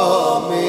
Amen.